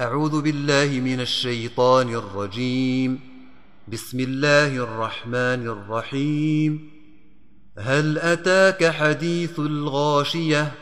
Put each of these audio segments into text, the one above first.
أعوذ بالله من الشيطان الرجيم. بسم الله الرحمن الرحيم. هل أتاك حديث الغاشية؟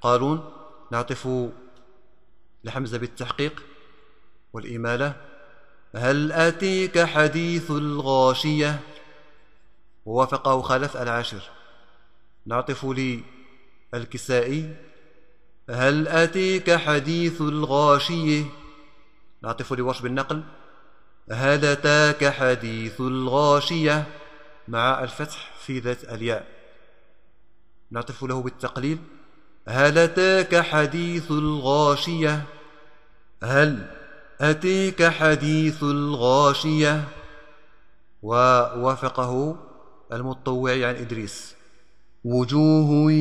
قالون نعطف لحمزة بالتحقيق والإمالة. هل أتيك حديث الغاشية؟ ووافقه خلف العاشر. نعطف للكسائي هل أتيك حديث الغاشية؟ نعطف لورش بالنقل هل أتاك حديث الغاشية؟ مع الفتح في ذات الياء. نعطف له بالتقليل. هل أتاك حديث الغاشية؟ هل أتيك حديث الغاشية؟ ووافقه المطوع عن إدريس. وجوه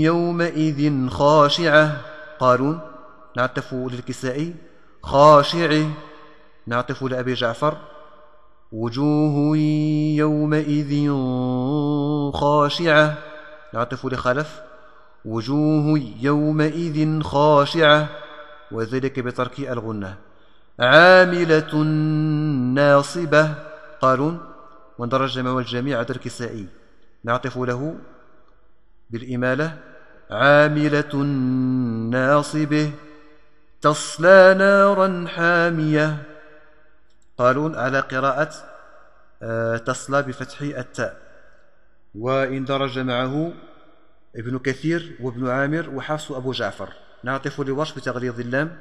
يومئذ خاشعة. قالون نعتف للكسائي. خاشعة نعطف لأبي جعفر. وجوه يومئذ خاشعة. نعطف لخلف. وجوه يومئذ خاشعة. وذلك بترك الغنة. عاملة ناصبة. قالون واندرج مع الجميع عدا الكسائي نعطف له. بالإمالة عاملة ناصبة تصلى نارا حامية. قالون على قراءة آه، تصلى بفتح التاء. وإن درج معه ابن كثير وابن عامر وحفص أبو جعفر. نعطف لورش بتغليظ اللام.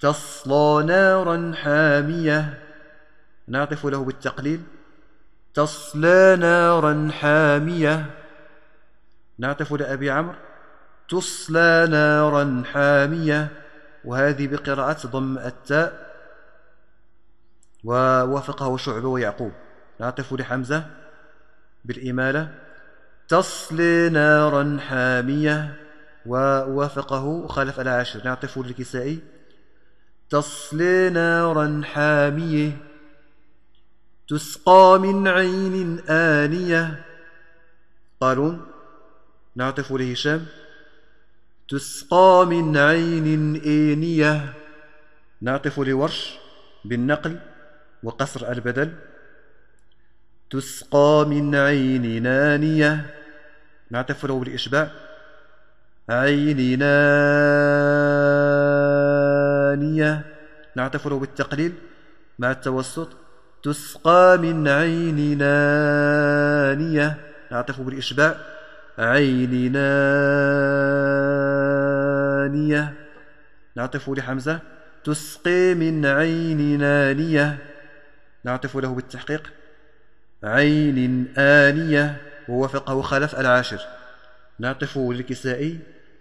تصلى نارا حامية. نعطف له بالتقليل. تصلى نارا حامية. نعطف لأبي عمرو. تصلى نارا حامية وهذه بقراءة ضم التاء ووافقه شعبة ويعقوب. نعطف لحمزة بالإمالة. تصلي نارا حامية ووافقه خلف العاشر. نعطف للكسائي تصلي نارا حامية تسقى من عين آنية. قالون نعطف لهشام. تسقى من عين آنية. نعطف لورش بالنقل وقصر البدل. تسقى من عين نانية. نعطف له بالإشباع. عين نانية. نعطف له بالتقليل مع التوسط. تسقى من عين نانية. نعطف بالإشباع. عين نانية نعطف لحمزة. تسقي من عين نانية نعطف له بالتحقيق. عين آنية. ووافقه خلف العاشر. نعطف للكسائي.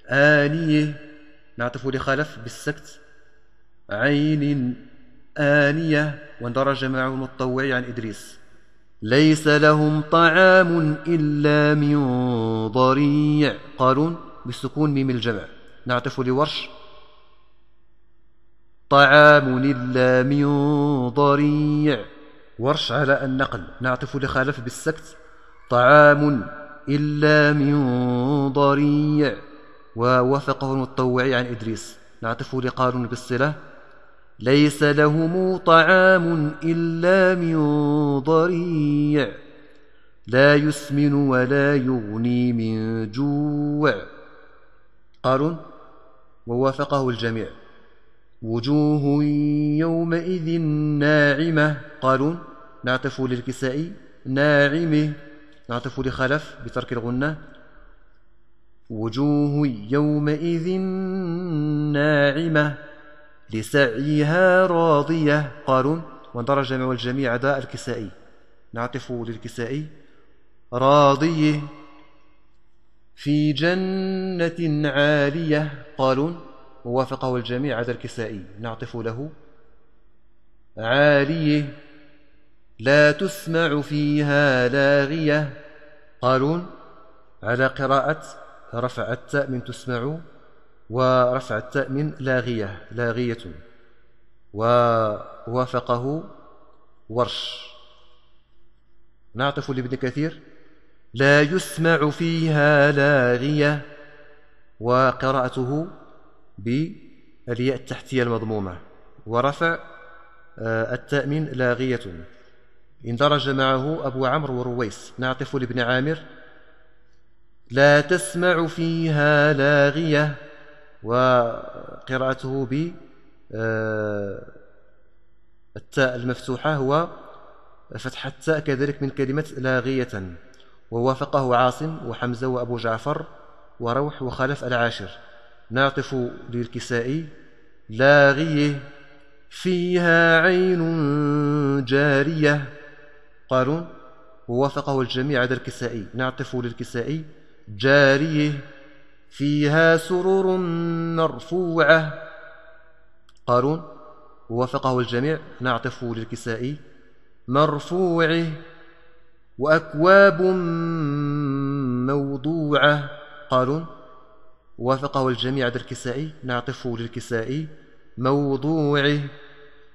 آنية. نعطف لخلف بالسكت. عين آنية. واندرج معه المطوع عن إدريس. ليس لهم طعام إلا من ضريع. قارون بالسكون ميم الجمع. نعطف لورش. طعام إلا من ضريع. ورش على النقل. نعطف لخالف بالسكت. طعام إلا من ضريع. ووافقه المتطوعي عن إدريس. نعطف لقارون بالصلة. ليس لهم طعام إلا من ضريع. لا يسمن ولا يغني من جوع. قارون ووافقه الجميع. وجوه يومئذ ناعمة. قالون نعطف للكسائي ناعمة. نعطف لخلف بترك الغنة. وجوه يومئذ ناعمة. لسعيها راضية. قالون واندرج مع الجميع داء الكسائي. نعطف للكسائي. راضية في جنة عالية. قالون ووافقه الجميع عدا الكسائي. نعطف له. عالية لا تسمع فيها لاغية. قالون على قراءة رفع التاء من تسمع. ورفع التاء من لاغية لاغية. ووافقه ورش. نعطف لابن كثير. لا يسمع فيها لاغية. وقراءته الياء التحتية المضمومة. ورفع آه، التاء من لاغية. اندرج معه أبو عمرو ورويس نعطف لابن عامر. لا تسمع فيها لاغية. وقراءته ب آه، التاء المفتوحة هو فتح التاء كذلك من كلمة لاغية ووافقه عاصم وحمزة وأبو جعفر وروح وخلف العاشر. نعطف للكسائي لاغية فيها عين جارية. قارون ووافقه الجميع هذا الكسائي. نعطف للكسائي جارية. فيها سرر مرفوعة. قارون ووافقه الجميع نعطف للكسائي مرفوعة وأكواب موضوعة. قارون وافقه الجميع عند الكسائي نعطف للكسائي موضوعة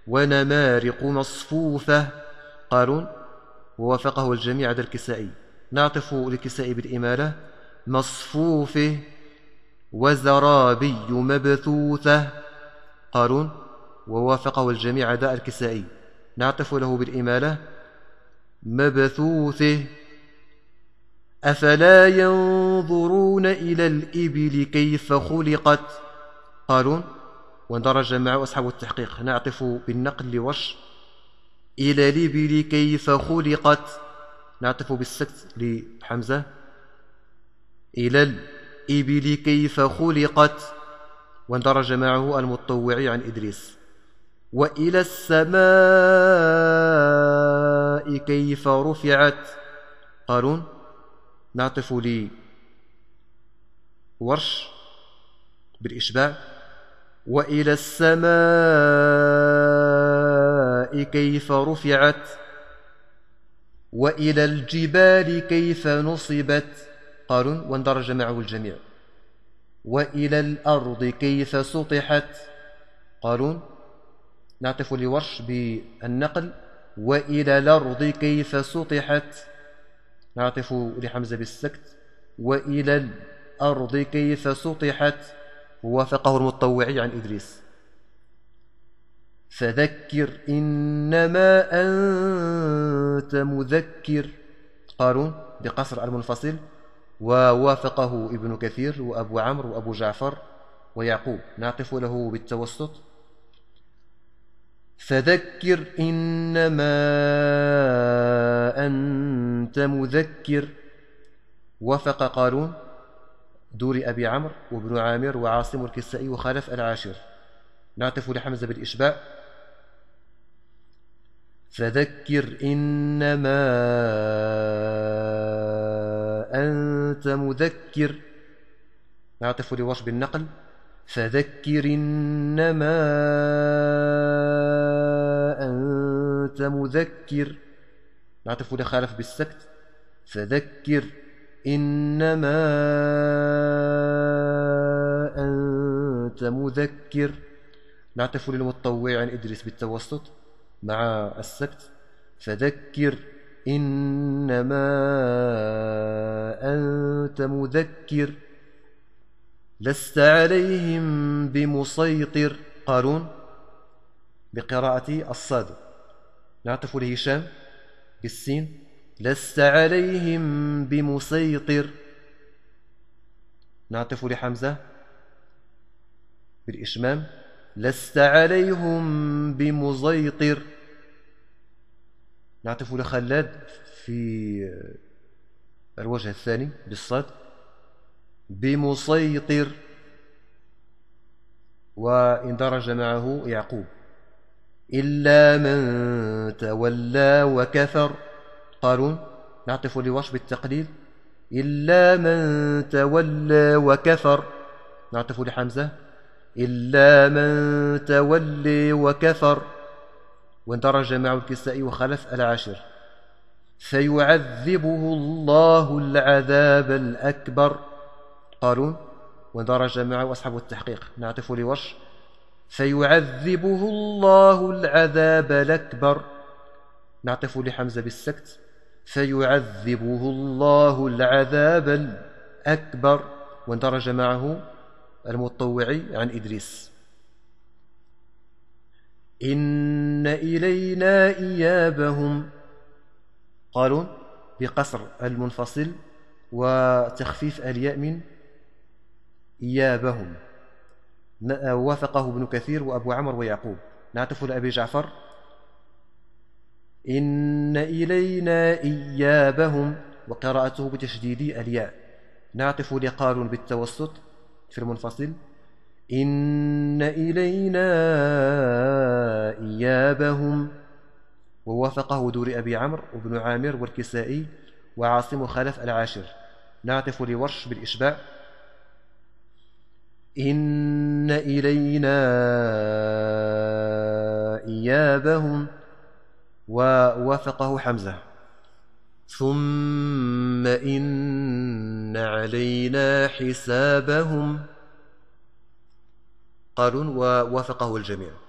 ونمارق مصفوفة. قارون ووافقه الجميع عند الكسائي نعطف للكسائي بالإمالة. مصفوفة وزرابي مبثوثة. قارون ووافقه الجميع عدا الكسائي. نعطف له بالإمالة. مبثوثة. أفلا ينظرون إلى الإبل كيف خلقت؟ قالون واندرج معه أصحاب التحقيق. نعطف بالنقل لوش إلى الإبل كيف خلقت؟ نعطف بالسكت لحمزة. إلى الإبل كيف خلقت؟ واندرج معه المطوعي عن إدريس. وإلى السماء كيف رفعت؟ قارون نعطف لي ورش بالإشباع. وإلى السماء كيف رفعت؟ وإلى الجبال كيف نصبت؟ قارون واندرج معه الجميع. وإلى الأرض كيف سطحت؟ قارون نعطف لورش بالنقل. وإلى الأرض كيف سطحت؟ نعطف لحمزة بالسكت. وإلى الأرض كيف سطحت؟ وافقه المطوعي عن إدريس. فذكر إنما أنت مذكر. قارون بقصر المنفصل. ووافقه ابن كثير وأبو عمرو وأبو جعفر ويعقوب. نعطف له بالتوسط. فذكر إنما أنت مذكر. وفق قارون دور أبي عمرو وابن عامر وعاصم الكسائي وخالف العاشر. نعطف لحمزة بالإشباع. فذكر إنما أنت مذكر. نعطف لوش بالنقل فذكر إنما أنت مذكر. نعطف لخالف بالسكت. فذكر إنما أنت مذكر. نعطف للمطوع عن إدريس بالتوسط مع السكت. فذكر إنما أنت مذكر. لست عليهم بمسيطر. قارون بقراءة الصاد نعطف لهشام بالسين. لست عليهم بمسيطر. نعطف لحمزة بالإشمام. لست عليهم بمزيطر نعطف لخلاد في الوجه الثاني بالصاد بمسيطر وإن درج معه يعقوب. إلا من تولى وكفر قارون نعطف لوش بالتقليل إلا من تولى وكفر نعطف لحمزة. إلا من تولي وكفر واندرج معه الكسائي وخلف العاشر. فيعذبه الله العذاب الأكبر. قارون ودرج معه أصحاب التحقيق. نعطف لوش. فيعذبه الله العذاب الأكبر. نعطف لحمزة بالسكت. فيعذبه الله العذاب الأكبر. واندرج معه المطوعي عن إدريس. إن إلينا إيابهم. قالون بقصر المنفصل وتخفيف الياء من إيابهم. وافقه ابن كثير وأبو عمر ويعقوب. نعطف لأبي جعفر. إن إلينا إيابهم. وقراءته بتشديد الياء نعطف لقال بالتوسط في المنفصل. إن إلينا إيابهم. ووافقه دور أبي عمرو وابن عامر والكسائي وعاصم خلف العاشر. نعطف لورش بالإشباع. إن إلينا إيابهم ووافقه حمزة. ثم إن علينا حسابهم. قالون ووافقه الجميع.